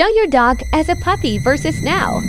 Show your dog as a puppy versus now.